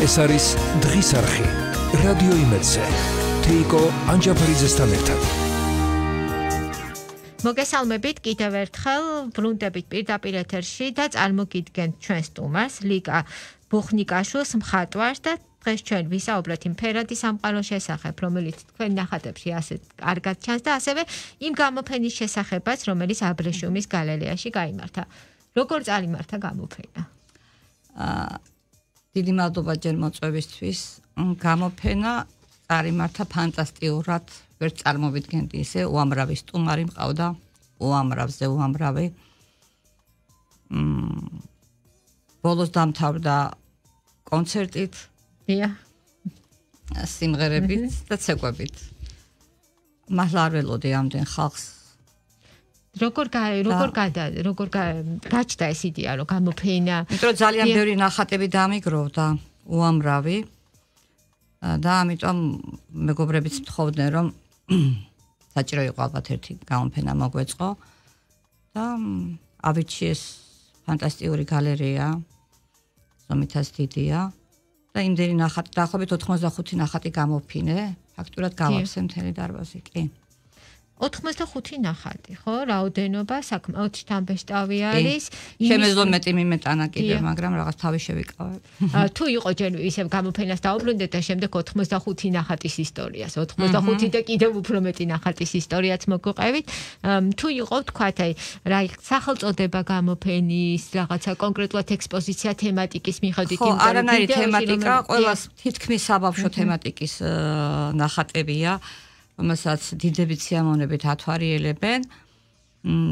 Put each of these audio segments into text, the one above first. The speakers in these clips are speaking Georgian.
ეს არის დღის არხი რადიო იმედზე თეიკო ანჯაფარიძესთან ერთად მოგესალმებით კიდევ ერთხელ ბრუნდებით პირდაპირ ეთერში და წარმოგიდგენთ ჩვენ სტუმარს ლიკა ბუხნიკაშვილს მხატვარს და დღეს ჩვენ ვისაუბრეთ იმ ფერადი სამყაროს შესახებ, რომელიც თქვენ ნახატებში ასე კარგად ჩანს და ასევე იმ გამოფენის შესახებაც, რომელიც აბრეშუმის გალერეაში გამართა. როგორ წარიმართა გამოფენა? აა დიდი მადლობა ჯერ მოწვევისთვის. გამოფენა წარიმართა ფანტასტიკურად, ვერ წარმოვიდგენდი ისე უამრავი სტუმარი მყავდა, უამრავზე უამრავი. მმ ბოლოს დამთავრდა კონცერტით. დია. სიმღერებით და ცეკვებით. მართლა არ ველოდი ამდენ ხალხს როგორ როგორ გადა როგორ გაჩნდა ეს იდეა რომ გამოფენა? იმიტომ ძალიან ბევრი ნახატები დამიგროვდა უამრავი. და ამიტომ მეგობრებიც თხოვდნენ რომ საჭირო იყო ალბათ ერთი გამოფენა მოგვეწყო. და ავიჩი ეს ფანტასტიკური გალერეა ზომითაც დიდია. და იმდენი ნახატი დაახლოებით 85 ნახატი გამოფინე. ფაქტურად გავაფსე მთელი დარბაზი კი 85 ნახატი, ხო? რაოდენობა საკმაოდ შთამბეჭდავი არის. შემეძლო მეტი მიმეტანა კიდე, მაგრამ რაღაც თავი შევიკავე. თუ იყო ჯერ ისე გამოფენას დაუბრუნდეთ და შემდეგ 85 ნახატის ისტორიას, 85 და კიდევ უფრო მეტი ნახატის ისტორიაც მოგვყევით. თუ იყო თქვათ აი რა სახელწოდება გამოფენის, რაღაცა კონკრეტულად ექსპოზიცია თემატიკის მიხედვით იმ და არანაირი თემატიკა, ყოველას თითქმის საბავშვო თემატიკის ნახატებია. რომელსაც დიდებით სიამოვნებით ათვარიელებენ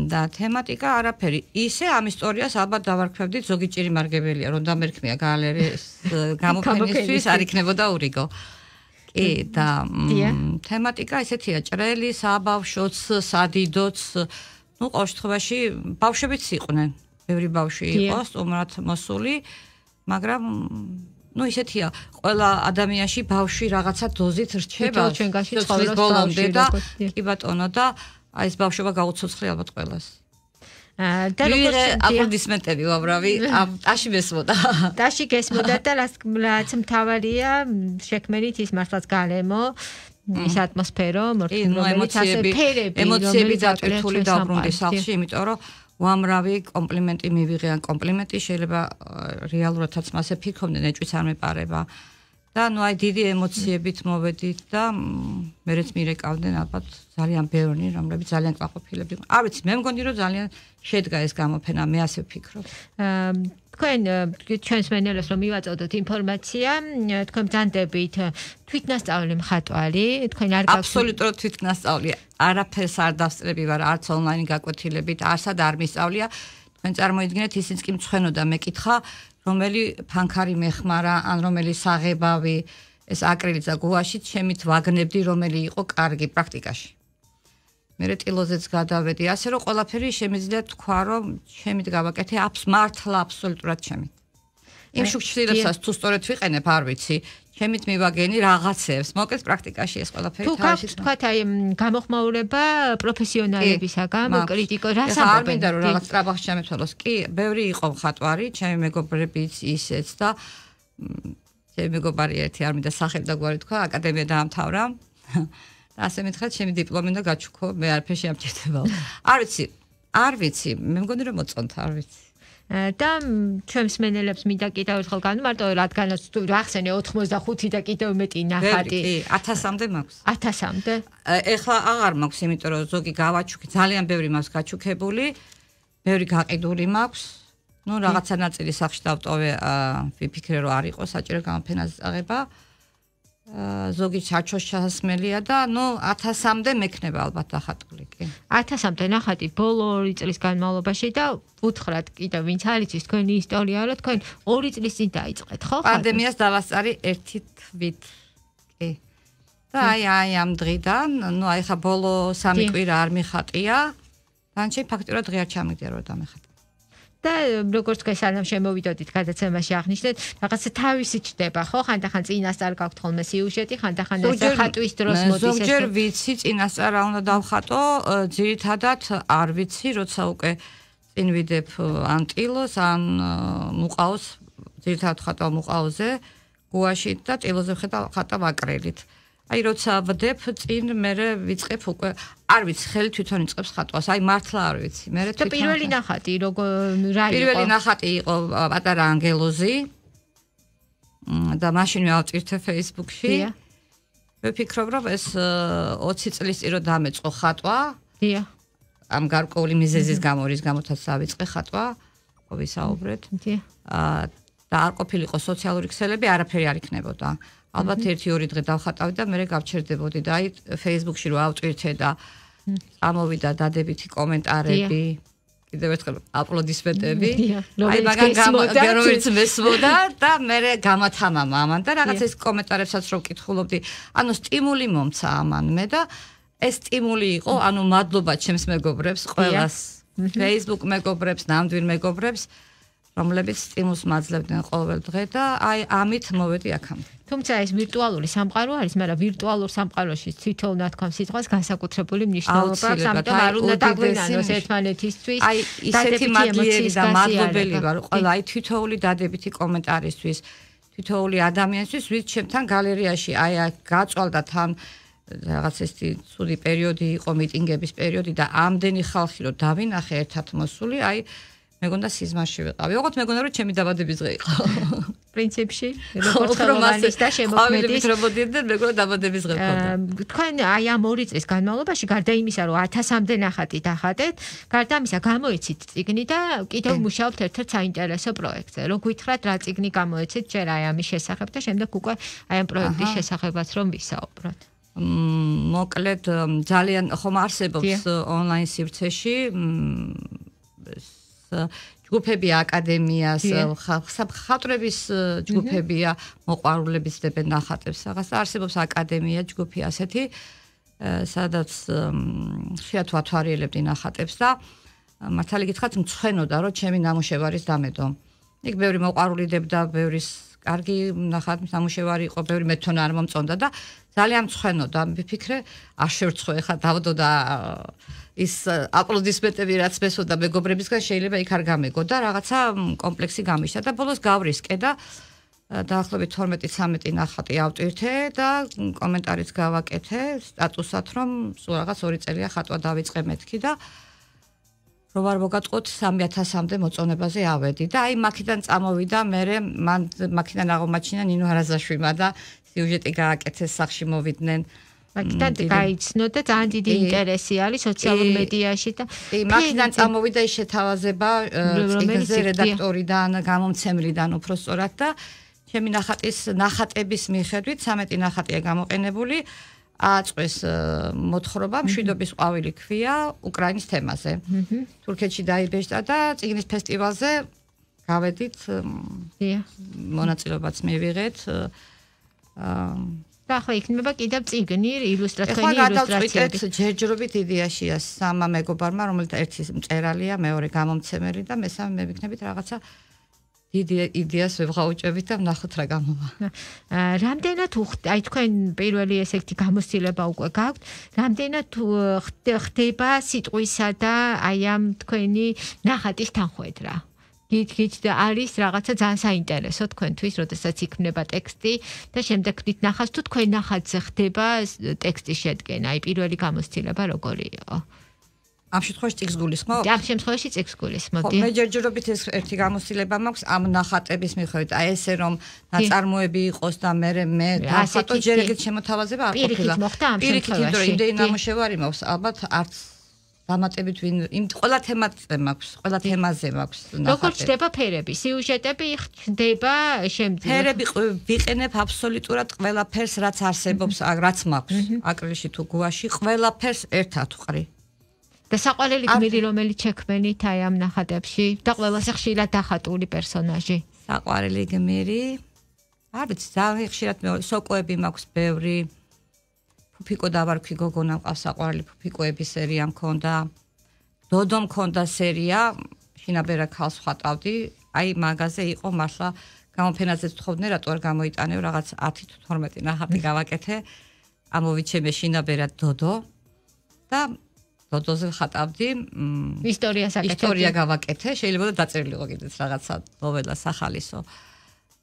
და თემატიკა არაფერი. ისე ამ ისტორიას ალბათ დავარქვევდით ზოგი ჭირი მარგებელია, რომ დამერქმია გალერეის გამოფენისთვის არ იქნებოდა ურიგო. კი და თემატიკა ესეთია ჭრელი, საბავშვოც, სადიდოც, ну, ყოველ შემთხვევაში ბავშვებიც იყვნენ. ბევრი ბავშვი იყო სტუმრად მოსული, მაგრამ ну ისეთია ყველა ადამიანში ბავშვი რაღაცა დოზით რჩება. ჩვენგანში ცხოვრობს ბავშვი და კი ბატონო და აი ეს ბავშვობა გაუცოცხლე ალბათ ყველას. და როგორც აპლოდისმენტები უამრავი ამ ტაში მესმოდა. ტაში გესმოდა და რაც მთავარია შექმენით ის მართლაც გალემო ის ატმოსფერო რომელიც ასე ფერები ემოციები დატვირთული დაუბრუნდი სახლში იმიტომ რომ უამრავი კომპლიმენტი მივიღე ან კომპლიმენტი შეიძლება რეალურადაც მასე ფიქრობდნენ ეჭვიც არ მეპარება და ნუ აი დიდი ემოციებით მოვედით და მეც მირეკავდნენ ალბათ ძალიან ბევრი რომლებიც ძალიან ყვაყოფილები არ ვიცი მე მგონი რომ ძალიან შედგა ეს გამოფენა მე ასე ვფიქრობ. თქვენ ჩვენს მენელებს რომ მივაწოდოთ ინფორმაცია თქვენ ბძანდებით თვითნასწავლი მხატვარი თქვენ არ გაქვთ აბსოლუტურად თვითნასწავლი არაფერს არ დავსწრები ვარ არც ონლაინ გაკვეთილებით არსად არ მისწავლია. თქვენ წარმოიდგინეთ ისიც კი მცხენოდა მეკითხა რომელი ფანქარი მეხმარა ან რომელი საღებავი ეს აკრილიცა გუაში ჩემით ვაგნებდი რომელი იყო კარგი პრაქტიკაში მე რეტილოზეც გადავედი, ასე რომ ყველაფერი შემიძლია თქვა, რომ ჩემით გავაკეთე აბს მართლა აბსოლუტურად ჩემით. იმ შუქშილებას თუ სწორედ ვიყენებ, არ ვიცი, ჩემით მივაგენი რაღაცებს, მოკლედ პრაქტიკაში ეს ყველაფერი თავში. თუ გაქვთ თქვა აი გამოხმაურება პროფესიონალებისაგან, კრიტიკო, რა საერთოდ არ მინდა რომ რაღაც ტრაბახს შემეცვალოს. კი, ბევრი იყო ხატვარი, ჩემი მეგობრებიც ისეც და ჩემი მეგობარი ერთი არ მინდა სახელი და გვარი თქვა, აკადემია დაამთავრა. ასე მითხრათ, ჩემი დიპლომი და გაჩუქო, მე არაფერში ამჭირდება. არ ვიცი, არ ვიცი, მე მგონი რომ მოწონთ, არ ვიცი. და ჩვენს მენელებს მინდა კიდევ ერთხელ განმარტო, რადგანაც თუ ახსენე 85 და კიდევ მეტი ნახატი. კი, 1000-მდე მაქვს. 1000-მდე? ეხლა აღარ მაქვს, იმიტომ რომ ზოგი გავაჩუქი, ძალიან ბევრი მაქვს გაჩუქებული. ბევრი გაყიდული მაქვს. ну რაღაცა ნაწილი სახში დავტოვე, ვიფიქრე რომ არ იყოს საჭირო გამოფენაზე წაღება. ზოგი ჩარჩოს ჩასმელია და ნუ 1000-მდე მექნება ალბათ ახატული კი. 1000-მდე ნახატი ბოლო 2 წლის განმავლობაში და უთხრათ კიდე ვინც არის ის თქვენი ისტორია რა თქვენ 2 წლის წინ დაიწყეთ ხო პანდემიას დავასწარი ერთი თვით კი. და აი აი ამ დღიდან ნუ აი ხა ბოლო 3 კვირა არ მიხატია. განჩი ფაქტურად დღე არ ჩამიგდია რომ დამეხატე და როგორც თქვენ სანამ შემოვიდოდით გადაცემაში აღნიშნეთ, რაღაცა თავისი ჩდება, ხო? ხანდახან წინასწარ გაქვთ ხოლმე სიუჟეტი, ხანდახან ეს ხატვის დროს მოდის ეს. ზოგჯერ ვიცი წინასწარ რა უნდა დავხატო, ძირითადად არ ვიცი, როცა უკვე წინ ვიდებ ანტილოს ან მუყაოს, ძირითადად ხატავ მუყაოზე. გუაში და ტილოზე ხედა ხატავ აკრილით. აი როცა ვდებ წინ მე ვიწყებ უკვე არ ვიცი ხელი თვითონ იწყებს ხატვას. აი მართლა არ ვიცი. მე თვითონ და პირველი ნახატი როგორ რა იყო? პირველი ნახატი იყო პატარა ანგელოზი. და მაშინ ვავწირთე Facebook-ში. მე ვფიქრობ რომ ეს 20 წლის წინ რო დამეწყო ხატვა დიახ ამ გარკვეული მიზეზის გამო რის გამოთაც დავიწყე ხატვა ვისაუბრეთ. აა და არ ყოფილიყო სოციალური ქსელები არაფერი არ იქნებოდა ალბათ 1-2 დღე დავხატავდი და მე გავჩერდებოდი და აი Facebook-ში რო ავტვირთე და ამოვიდა დადებითი კომენტარები კიდევ ერთხელ აპლოდისმენტები. აი მაგან გამოგეროიც მესმოდა და მე გამათამამა ამან და რაღაც ეს კომენტარებსაც რო ვკითხულობდი ანუ სტიმული მომცა ამან მე და ეს სტიმული იყო ანუ მადლობა ჩემს მეგობრებს ყველას. Facebook მეგობრებს ნამდვილ მეგობრებს რომლებიც სტიმულს მაძლევდნენ ყოველ დღე და აი ამით მოვედი აქამდე. თუმცა ეს ვირტუალური სამყარო არის, მაგრამ ვირტუალურ სამყაროში თვითონ ნათქვამ სიტყვას განსაკუთრებული მნიშვნელობა აქვს, ამიტომ არ უნდა დაგვენანოს ერთმანეთისთვის. აი ისეთი მადლიერი და მადლობელი ვარ, ყველა აი თვითოული დადებითი კომენტარისთვის, თვითოული ადამიანისთვის, ვით ჩემთან გალერეაში აი გაწვალდა თან რაღაც ესეთი ცუდი პერიოდი იყო მიტინგების პერიოდი და ამდენი ხალხი რო დავინახე ერთად მოსული, აი მეგონდა სიზმარში ვიყავი. ოღონდ მეგონდა რომ ჩემი დაბადების დღე იყო. პრინციპში, როგორც ხელოვანის და შემოქმედის რობოტიდან მეგონდა დაბადების დღე ხოდა. თქვენ აი ამ ორი წლის განმავლობაში გარდა იმისა, რომ 1000-მდე ნახატი დახატეთ, გარდა ამისა გამოიცით ციგნი და კიდევ მუშაობთ ერთ-ერთ საინტერესო პროექტზე. რო გითხრათ რა ციგნი გამოიცით ჯერ აი ამის შესახებ და შემდეგ უკვე აი ამ პროექტის შესახებაც რომ ვისაუბროთ. მოკლედ ძალიან ხომ არსებობს ონლაინ სივრცეში ჯგუფები აკადემიას ხატრების ჯგუფებია მოყვარულების დებენ ნახატებს რაღაც არსებობს აკადემია ჯგუფი ასეთი სადაც შეათ ვათვალიერებდი ნახატებს და მართალი გითხრათ მცხენოდა რომ ჩემი ნამუშევარის დამედო. იქ ბევრი მოყვარული დებდა ბევრი კარგი ნახატ ნამუშევარი იყო ბევრი მეთონა არ მომწონდა და ძალიან მცხენოდა ვიფიქრე არ შევრცხო ეხა დავდო და ის აპლოდისმენტები რაც მესოდა მეგობრებისგან შეიძლება იქ არ გამეგო და რაღაცა კომპლექსი გამიშა და ბოლოს გავრისკე და დაახლოებით 12-13 ნახატი ავტვირთე და კომენტარიც გავაკეთე. სტატუსად რომ სულ რაღაც 2 წელია ხატვა დავიწყე მეთქი და რომ არ მოგატყოთ 3000-მდე მოწონებაზე ავედი. და აი მაქედან წამოვიდა მე მან მაქედან აღმოჩინა ნინო არაზაშვილმა და სიუჟეტი გააკეთეს სახში მოვიდნენ. მაგიდან გაიცნო და ძალიან დიდი ინტერესი არის სოციალურ მედიაში და კი მაგიდან წამოვიდა ის შეთავაზება ციგნზე რედაქტორიდან გამომცემლიდან უფრო სწორად და ჩემი ნახატის ნახატების მიხედვით 13 ნახატია გამოყენებული აწყვეს მოთხრობა. მშვიდობის ყვავილი ქვია უკრაინის თემაზე. თურქეთში დაიბეჭდა და ციგნის ფესტივალზე გავედით მონაწილეობაც მივიღეთ აა და ახლა იქნება კიდევ ციგნი ილუსტრაციული ილუსტრაციები. ეხლა ჯერჯერობით იდეაშია სამა მეგობარმა, რომელიც ერთი მწერალია, მეორე გამომცემელი და მესამე მე ვიქნებით რაღაცა დიდი იდეას ვეღაუჭებით და ვნახოთ რა გამოვა. აა რამდენად აი თქვენ პირველი ესეთი გამოცდილება უკვე გაქვთ? რამდენად ხდება სიტყვისა და აი ამ თქვენი ნახატის თანხwebdriver? გიჩ და არის რაღაცა ძალიან საინტერესო თქვენთვის, როდესაც იქნება ტექსტი და შემდეგ ვით ნახავს თუ თქვენ ნახატზე ხდება ტექსტის შედგენა, აი პირველი გამოცდილება როგორი იყო? ამ შემთხვევაში წიგს გულისხმობ? ამ შემთხვევაში წიგს გულისხმობ. მე ჯერჯერობით ეს ერთი გამოცდილება მაქვს ამ ნახატების მიხედვით, აი ესე რომ ნაწარმოები იყოს და მე მე ფოტო ჯერ ეგეთ შემოთავაზება არ ყოფილა. პირიქით მოხდა ამ შემთხვევაში. პირიქით იმიტომ რომ იმდენი ნამუშევარი მაქვს, ალბათ არც დამატებით ვინ იმ ყველა თემაზე მაქვს, ყველა თემაზე მაქვს ნახატი. როგორ ჩდება ფერები? სიუჟეტები ხდება შემდეგ. ფერები ვიყენებ აბსოლუტურად ყველა ფერს, რაც არსებობს, რაც მაქვს. აკრილში თუ გუაში, ყველა ფერს ერთად ვყრი. და საყვარელი გმირი რომელიც შექმენით აი ამ ნახატებში და ყველაზე ხშირად დახატული პერსონაჟი. საყვარელი გმირი? არ ვიცი, ძალიან ხშირად მე სოკოები მაქვს ბევრი. ფუფიკო დავარქვი გოგონა მყავს საყვარელი ფუფიკოების სერია მქონდა დოდო მქონდა სერია შინაბერა ქალს ხატავდი აი მაგაზე იყო მართლა გამოფენაზე თხოვდნენ რატო არ გამოიტანეო რაღაც 10 თუ 12 ნახატი გავაკეთე ამოვიჩემე შინაბერა დოდო და დოდოზე ხატავდი ისტორიას აკეთე ისტორია გავაკეთე შეიძლება და დაწერილიყო კიდეც რაღაცა ნოველა სახალისო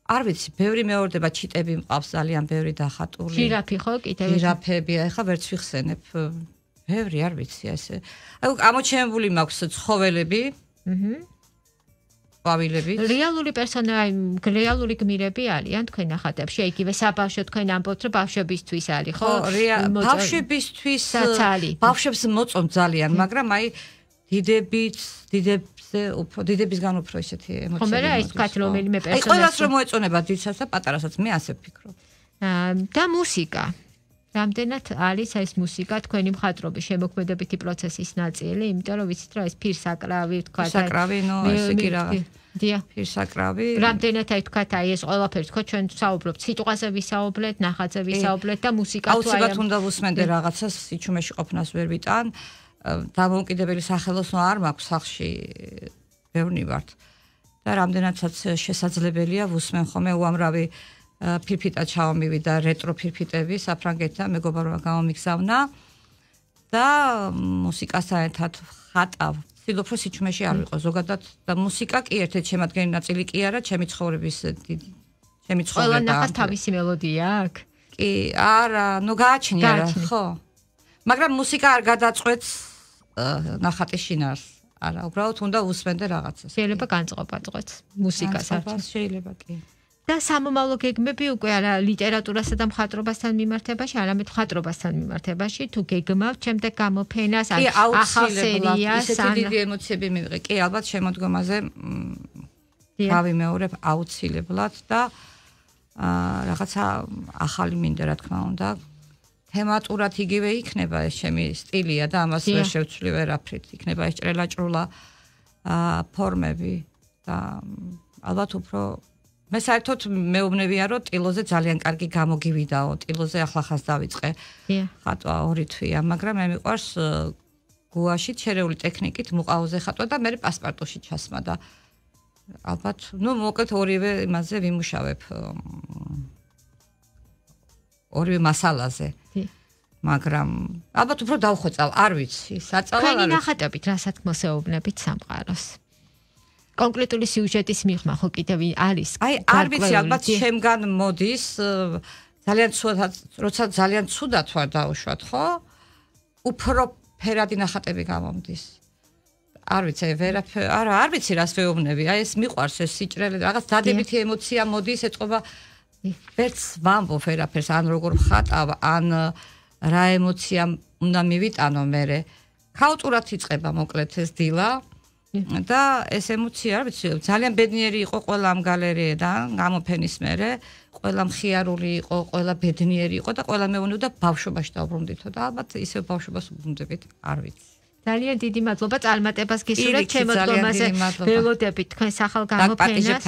არ ვიცი, ბევრი მეორდება ჩიტები მყავს ძალიან ბევრი დახატული. ჟირაფი ხო კიდევ? ჟირაფები, ეხა ვერც ვიხსენებ. ბევრი არ ვიცი ესე. აი ამოჩენებული მაქვს ცხოველები. აჰა. ყვავილები. რეალური პერსონაჟი, რეალური გმირები არიან თქვენ ახატებში, იგივე საბავშვო თქვენ ამბობთ, რომ ბავშვებისთვის არის, ხო? ბავშვებისთვის ბავშვებს მოწონ ძალიან, მაგრამ აი დიდებით, დიდებზე უფრო დიდებისგან უფრო ისეთი ემოციები. ხომ არა ის თქვა რომელიმე პერსონაჟი. აი ყველას რომ მოეწონება დიდსაც და პატარასაც მე ასე ვფიქრობ. აა და მუსიკა. რამდენად არის ეს მუსიკა თქვენი მხატვრობის შემოქმედებითი პროცესის ნაწილი, იმიტომ რომ ვიცით რომ ეს ფირსაკრავი თქვა და ფირსაკრავი, ნუ ესე კი რაღაც. დია. ფირსაკრავი. რამდენად აი თქვა აი ეს ყველაფერი თქვა ჩვენ საუბრობთ სიტყვაზე ვისაუბრეთ, ნახატზე ვისაუბრეთ და მუსიკა თუ აი აუცილებლად უნდა ვუსმენდე რაღაცას სიჩუმეში ყოფნას ვერ ვიტან. დამოუკიდებელი სახელოსნო არ მაქვს სახში ბევრი ვართ. და რამდენადაც შესაძლებელია ვუსმენ ხოლმე უამრავი ფირფიტა ჩავამივიდა რეტრო ფირფიტები საფრანგეთთან მეგობარმა გამომიგზავნა და მუსიკასთან ერთად ხატავ. ცდილობ რომ სიჩუმეში არ ვიყო ზოგადად და მუსიკა კი ერთ-ერთი შემადგენელი ნაწილი კი არა ჩემი ცხოვრების დიდი ჩემი ცხოვრება ყველა ნახას თავისი მელოდია აქვს კი არა ნუ გააჩნია რა ხო. მაგრამ მუსიკა არ გადაწყვეტს ნახატის შინაარს. არა უბრალოდ უნდა უსმენდე რაღაცას. შეიძლება განწყობა წყვეტს მუსიკას არ შეიძლება კი და სამომავლო გეგმები უკვე არა ლიტერატურასა და მხატვრობასთან მიმართებაში, არამედ მხატვრობასთან მიმართებაში, თუ გეგმავთ შემდეგ გამოფენას ან ახალ სერიას, ან ისეთი დიდი ემოციები მივიღე. კი, ალბათ შემოდგომაზე გავიმეორებ აუცილებლად და აა რაღაცა ახალი მინდა რა თქმა უნდა. თემატურად იგივე იქნება ეს ჩემი სტილია და ამას ვერ შევცვლი ვერაფრით. იქნება ეს ჭრელაჭრულა აა ფორმები და ალბათ უფრო მე საერთოდ მეუბნებია რომ ტილოზე ძალიან კარგი გამოგივიდაო. ტილოზე ახლა ხას დავიწყე. ხატვა ორი თვია მაგრამ მე მიყვარს გუაში ჩერეული ტექნიკით მუყაოზე ხატვა და მე პასპორტოში ჩასმა და ალბათ ნუ მოკლედ ორივე იმაზე ვიმუშავებ ორივე მასალაზე. მაგრამ ალბათ უფრო დავხოცავ არ ვიცი საწავალ არის თქვენი ნახატებით რასაც მოსეუბნებით სამყაროს კონკრეტული სიუჟეტის მიღმა ხო კიდევ არის აი არ ვიცი ალბათ შემგან მოდის ძალიან ცუდად როცა ძალიან ცუდად ვარ დაუშვათ ხო? უფრო ფერადი ნახატები გამომდის. არ ვიცი ვერაფერ არა არ ვიცი რას ვეუბნები. აი ეს მიყვარს ეს სიჭრელე რაღაც დადებითი ემოცია მოდის ეთყობა ვერც ვამბობ ვერაფერს ან როგორ ხატავ ან რა ემოცია უნდა მივიტანო მე ქაუტურად იწება მოკლედ ეს დილა და ეს ემოცია, არ ვიცი, ძალიან ბედნიერი იყო ყველა ამ გალერეიდან, გამოფენის მერე, ყველა მხიარული იყო, ყველა ბედნიერი იყო და ყველა მეუნდა ბავშვობაში დაუბრუნდითო და ალბათ ისე ბავშვობას უბრუნდებით, არ ვიცი. ძალიან დიდი მადლობა წარმატებას გისურვებთ ჩემოდგომაზე. ველოდებით თქვენს ახალ გამოფენას.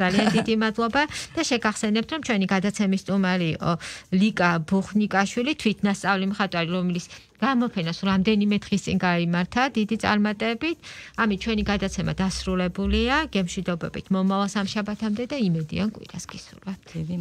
ძალიან დიდი მადლობა და შეგახსენებთ რომ ჩვენი გადაცემის სტუმარი იყო ლიკა ბუხნიკაშვილი, თვითნასწავლი მხატვარი, რომელიც გამოფენას რამდენიმე დღის წინ გამართა დიდი წარმატებით. ამით ჩვენი გადაცემა დასრულებულია. გემშვიდობებით მომავალ სამშაბათამდე და იმედიან კვირას გისურვებთ. დიდი